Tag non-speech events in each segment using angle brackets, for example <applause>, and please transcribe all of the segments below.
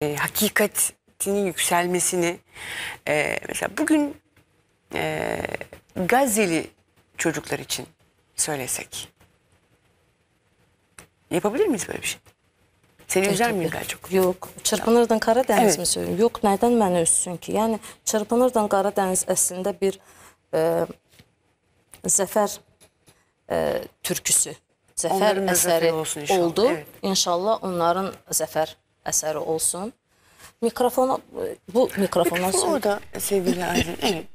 e, hakikatinin yükselmesini e, mesela bugün e, Gazze'li çocuklar için söylesek yapabilir miyiz böyle bir şey? Seni üzer miyim daha çok? Yok. Çırpınırdan Karadeniz Evet. mi söyleyeyim? Yok, nədən məni üzsün ki? Yəni çırpınırdan Karadeniz əslində bir e, zəfər e, türküsü, zəfər Onların əsəri olsun inşallah, oldu. evet. İnşallah onların zəfər əsəri olsun. Mikrofona bu mikrofondan Mikrofon orada sevgili Aydın. Evet.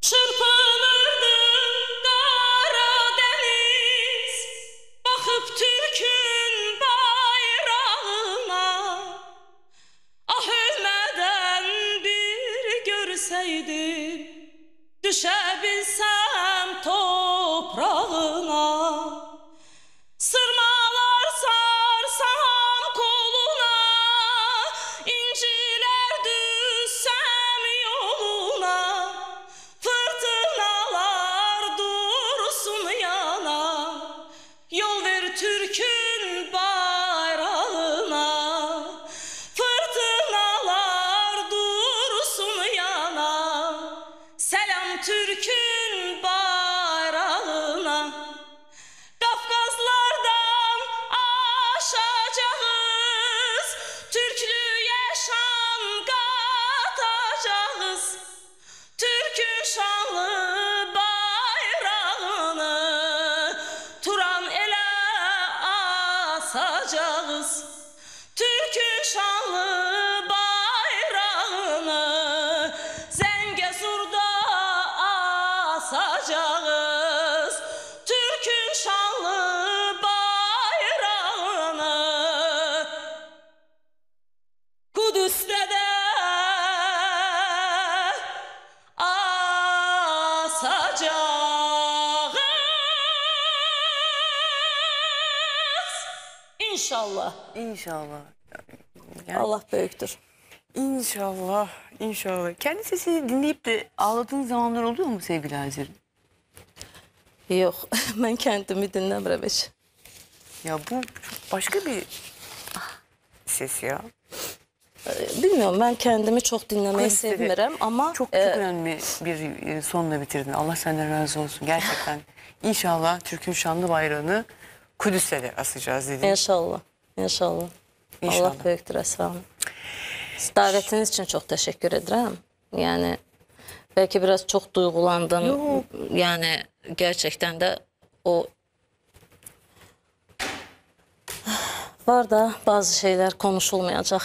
Çırpınırdın Karadeniz asacağız Türk'ün şanlı bayrağını Zengezur'da asacağız İnşallah. İnşallah. Yani Allah böyükdür. İnşallah, inşallah. Kendi sesini dinleyip de ağladığın zamanlar oluyor mu sevgili Azer'in? Yox, mən <laughs> kəndimi dinləmirəm heç. Ya bu çok başka bir ses ya. Bilmiyorum, çox dinləməyi Kudüs'te de sevmirəm, amma Çok çok e, önemli bir e, sonla bitirdin. Allah senden razı olsun gerçekten. <laughs> İnşallah Türk'ün şanlı bayrağını Kudüs'te de asacağız dedin. inşallah, inşallah. İnşallah. Allah böyükdür hanım. Davetiniz üçün çox təşəkkür edirəm. Yəni bəlkə biraz çox duyğulandım. Yox. Yəni gerçəkdən də o var da bazı şeylər konuşulmayacaq.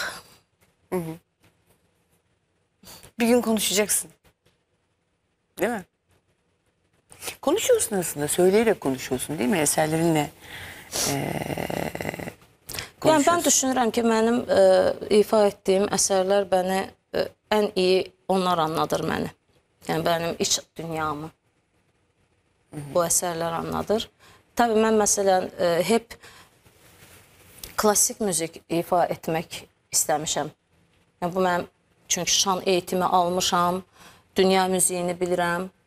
Bir gün konuşacaksın. Değil mi? Konuşuyorsun aslında. Söyleyerek konuşuyorsun değil mi? Eserlerinle. Yəni mən konuşuyorsun. düşünürəm ki, mənim e, ifa etdiyim əsərlər məni e, ən iyi onlar anladır məni. Yəni mənim iç dünyamı. Bu əsərlər anladır. Təbii mən məsələn e, hep klassik müzik ifa etmək istəmişəm. Yəni bu mənim çünki şan eğitimi almışam, dünya müziğini bilirəm, e,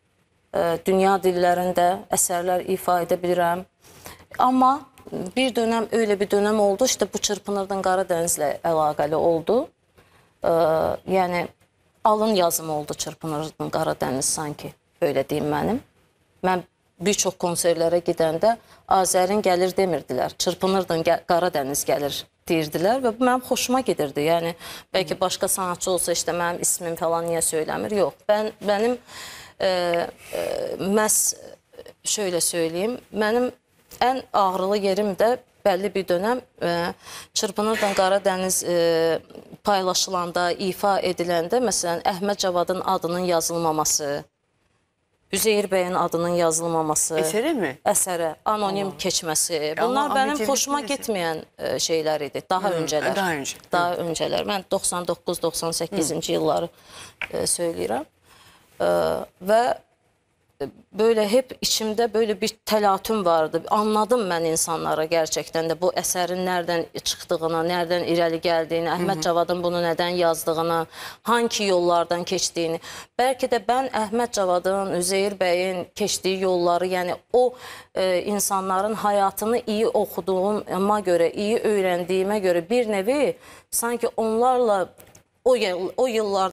dünya dillərində əsərlər ifa edə bilirəm. Amma bir dönəm elə bir dönəm oldu, işte bu çırpınırdan Qara Dənizlə əlaqəli oldu. Yəni alın yazımı oldu çırpınırdan Qara Dəniz sanki, belə deyim mənim. Mən bir çox konserlərə gedəndə Azərin gəlir demirdilər. Çırpınırdın gəl Qara Dəniz gəlir deyirdilər və bu mənim xoşuma gedirdi. Yəni bəlkə başqa sənətçi olsa işte mənim ismim falan niyə söyləmir? Yox. Mən mənim e, e, məs şöyle söyleyeyim. Mənim ən ağrılı yerim də bəlli bir dönəm e, Çırpınırdan Qaradəniz e, paylaşılanda, ifa ediləndə məsələn Əhməd Cavadın adının yazılmaması, Üzeyir bəyin adının yazılmaması, Esere mi? əsərə anonim keçməsi. Ama Bunlar Ahmet mənim xoşuma getməyən e, şeylər idi. Daha öncələr. daha önce. Daha öncələr. Mən 99-98-ci illəri e, söyləyirəm və böyle hep içimdə böyle bir təlatüm vardı. Anladım mən insanlara gerçəkdən də bu əsərin nədən çıxdığını, nədən irəli gəldiyini, Əhməd Cavadın bunu nədən yazdığını, hansı yollardan keçdiyini. Bəlkə də mən Əhməd Cavadın, Üzeyir bəyin keçdiyi yolları, yəni o e, insanların həyatını iyi oxuduğuma görə, iyi öyrəndiyimə görə bir nevi sanki onlarla o, o yıllarda